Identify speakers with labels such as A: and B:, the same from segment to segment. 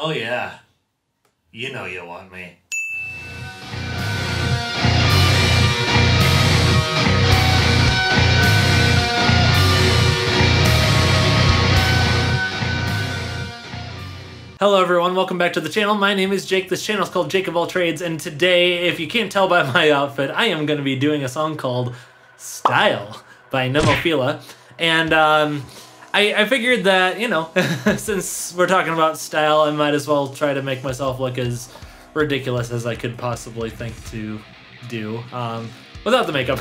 A: Oh, yeah. You know you want me. Hello everyone, welcome back to the channel. My name is Jake. This channel is called Jake of All Trades, and today, if you can't tell by my outfit, I am going to be doing a song called Style by Nemophila. And um, I, I figured that, you know, since we're talking about style, I might as well try to make myself look as ridiculous as I could possibly think to do um, without the makeup.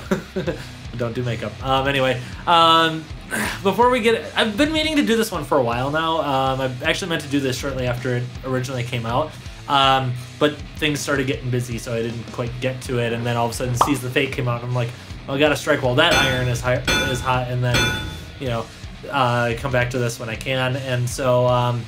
A: Don't do makeup. Um, anyway, um, before we get, I've been meaning to do this one for a while now. Um, I actually meant to do this shortly after it originally came out, um, but things started getting busy, so I didn't quite get to it. And then all of a sudden, Seize the Fate came out, and I'm like, I gotta strike while that iron is high, is hot, and then, you know, uh, come back to this when I can. And so, um,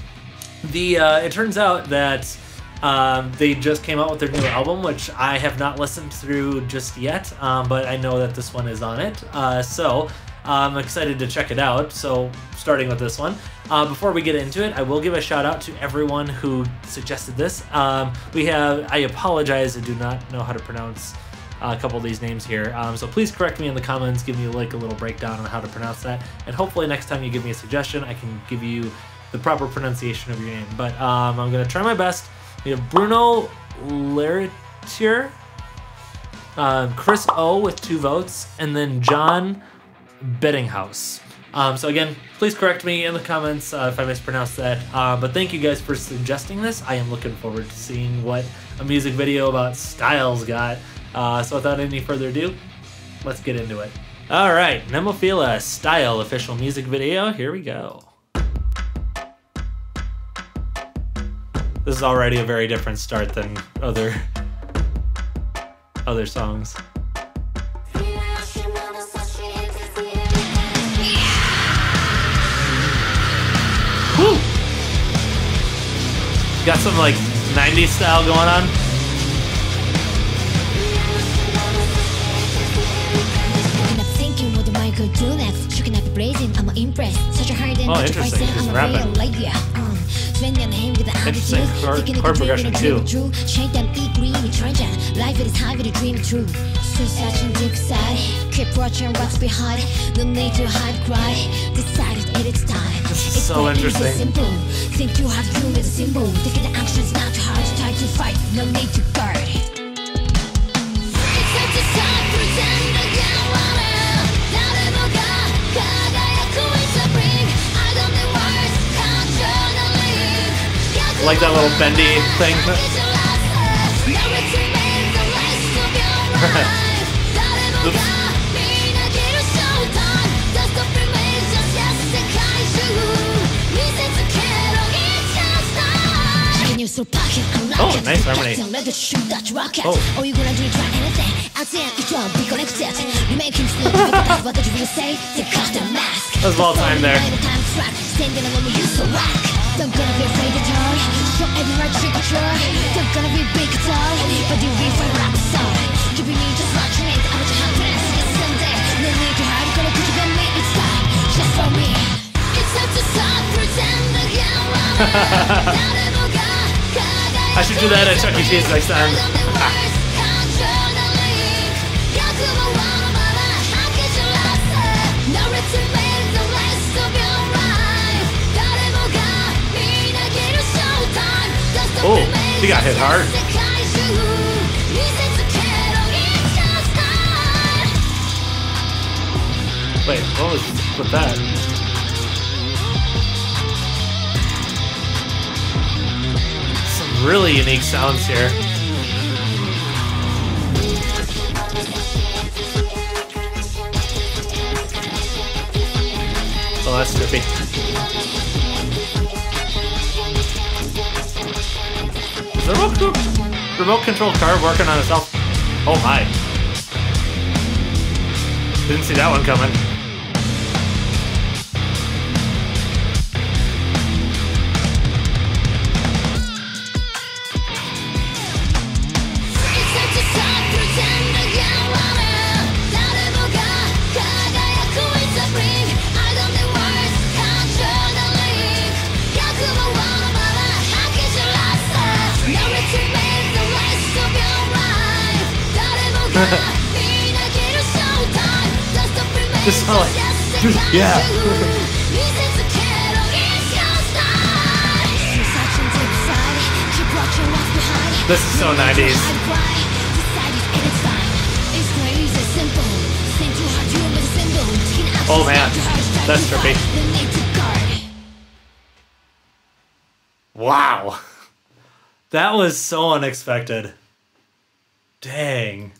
A: the uh, it turns out that. Um, they just came out with their new album, which I have not listened through just yet, um, but I know that this one is on it. Uh, so I'm excited to check it out. So, starting with this one. Uh, before we get into it, I will give a shout out to everyone who suggested this. Um, we have, I apologize, I do not know how to pronounce a couple of these names here. Um, so please correct me in the comments, give me like a little breakdown on how to pronounce that, and hopefully next time you give me a suggestion, I can give you the proper pronunciation of your name. But um, I'm gonna try my best. We have Bruno Laritier, uh, Chris O with two votes, and then John Bettinghouse. Um, so again, please correct me in the comments uh, if I mispronounced that. Uh, but thank you guys for suggesting this. I am looking forward to seeing what a music video about Styles got. Uh, so without any further ado, let's get into it. All right, Nemophila Style official music video. Here we go. This is already a very different start than other other songs. Woo! Got some like 90s style going on. Oh, interesting. He's rapping. Uh, interesting chord, chord progression too.
B: Life is hard to dream true. So such a deep side. Keep watching what's behind. No need to hide, cry. Decided it is time.
A: This is
B: It's
A: so interesting.
B: Simple. Think you have you a symbol. Taking the actions not hard. Try to fight. No need to guard.
A: Like that little bendy thing.
B: Oh,
A: nice harmony.
B: Oh. Oh, you gonna do try anything? I'll say you don't be connected. You make him sleep. What did you say? Take off the mask.
A: That was well timed there.
B: Standing on the you so rock. Don't gonna be afraid to try. Show every right trick or try. Don't gonna be big tall. But you be for rap song. Keeping me just watching it. I'm just happiness. Yes, someday. No need to hide. Gonna put you on me. It's time. Just for me. It's such a sad pretend again.
A: I should do that at Chuck E. Cheese next time. she got hit hard. Wait, what was with that? Some really unique sounds here. Oh, that's trippy. The remote, remote control car working on itself? Oh my. Didn't see that one coming. Just so like, yeah. This is so 90s. Oh, man. That's trippy. Wow. That was so unexpected. Dang.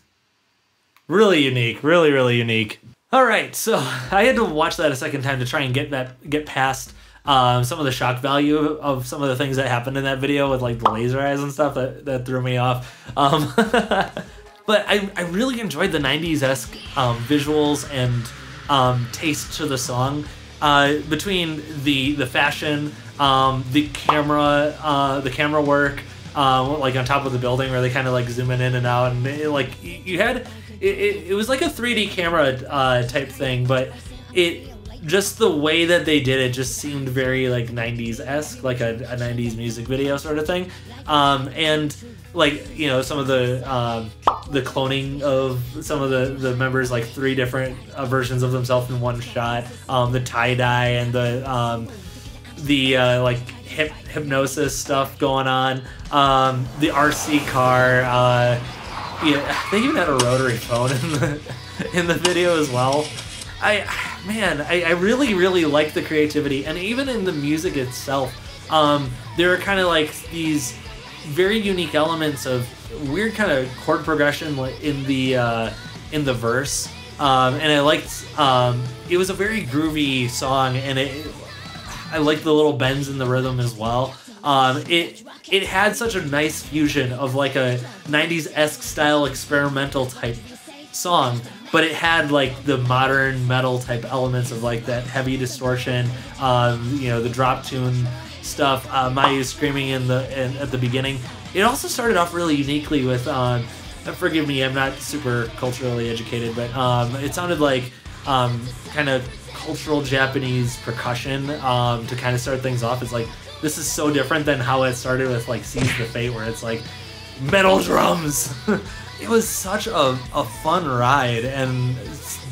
A: Really unique. Really, really unique. All right, so I had to watch that a second time to try and get that get past um, some of the shock value of some of the things that happened in that video with like the laser eyes and stuff that, that threw me off. Um, but I, I really enjoyed the 90s esque um, visuals and um, taste to the song. Uh, between the the fashion, um, the camera, uh, the camera work, um, like on top of the building where they kind of like zooming in and out, and it, like you had, it, it, it was like a 3D camera uh, type thing, but it just the way that they did it just seemed very like 90s esque, like a, a 90s music video sort of thing. Um, and like you know some of the um, the cloning of some of the the members, like three different uh, versions of themselves in one shot. Um, the tie dye and the um, the uh, like hip, hypnosis stuff going on. Um, the RC car. Uh, yeah, they even had a rotary phone in the in the video as well. I man, I, I really really like the creativity, and even in the music itself, um, there are kind of like these very unique elements of weird kind of chord progression in the uh, in the verse. Um, and I liked um, it was a very groovy song, and it I like the little bends in the rhythm as well. Um, it it had such a nice fusion of like a '90s esque style experimental type song, but it had like the modern metal type elements of like that heavy distortion, um, you know, the drop tune stuff. Uh, Mayu screaming in the in, at the beginning. It also started off really uniquely with. Um, forgive me, I'm not super culturally educated, but um, it sounded like um, kind of cultural Japanese percussion um, to kind of start things off. It's like this is so different than how it started with like Seize the Fate, where it's like metal drums. it was such a, a fun ride and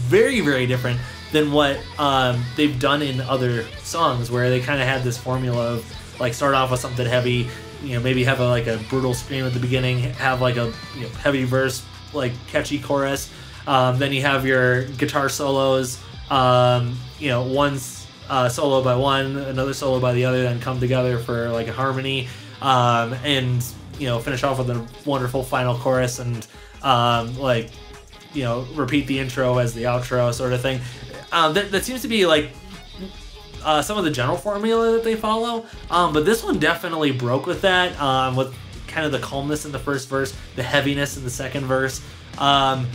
A: very very different than what um, they've done in other songs where they kind of had this formula of like start off with something heavy you know maybe have a like a brutal scream at the beginning have like a you know, heavy verse like catchy chorus um, then you have your guitar solos um, you know one uh, solo by one another solo by the other then come together for like a harmony um, and you know finish off with a wonderful final chorus and um, like you know repeat the intro as the outro sort of thing. Um, that, that seems to be like uh, some of the general formula that they follow. Um, but this one definitely broke with that um, with kind of the calmness in the first verse, the heaviness in the second verse. Um,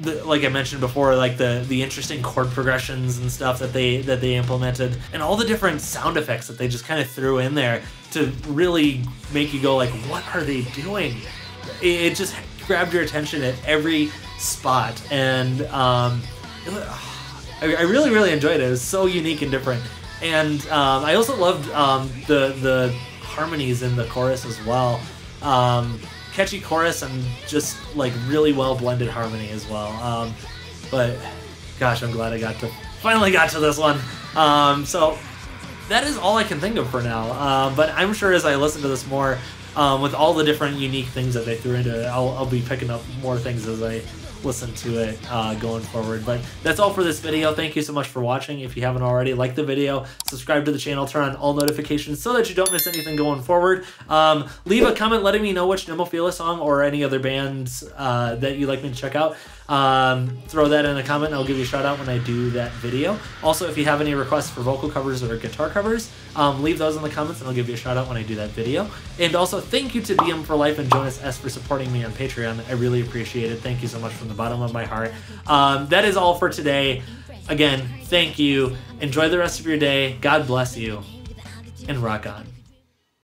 A: the, like I mentioned before, like the the interesting chord progressions and stuff that they that they implemented, and all the different sound effects that they just kind of threw in there to really make you go like, what are they doing? It, it just grabbed your attention at every spot, and um, I, I, really really enjoyed it. It was so unique and different, and um, I also loved um, the the harmonies in the chorus as well. Um, catchy chorus and just like really well blended harmony as well. Um, but gosh, I'm glad I got to finally got to this one. Um, so that is all I can think of for now. Uh, but I'm sure as I listen to this more, um, with all the different unique things that they threw into it, I'll, I'll be picking up more things as I listen to it uh, going forward. But that's all for this video. Thank you so much for watching. If you haven't already, like the video, subscribe to the channel, turn on all notifications so that you don't miss anything going forward. Um, leave a comment letting me know which Nemophila song or any other bands uh, that you'd like me to check out. Um, throw that in a comment I'll give you a shout out when I do that video. Also, if you have any requests for vocal covers or guitar covers, um, leave those in the comments and I'll give you a shout out when I do that video. And also, thank you to BM for Life and Jonas S for supporting me on Patreon. I really appreciate it. Thank you so much from the bottom of my heart. Um, that is all for today. Again, thank you. Enjoy the rest of your day. God bless you. And rock on.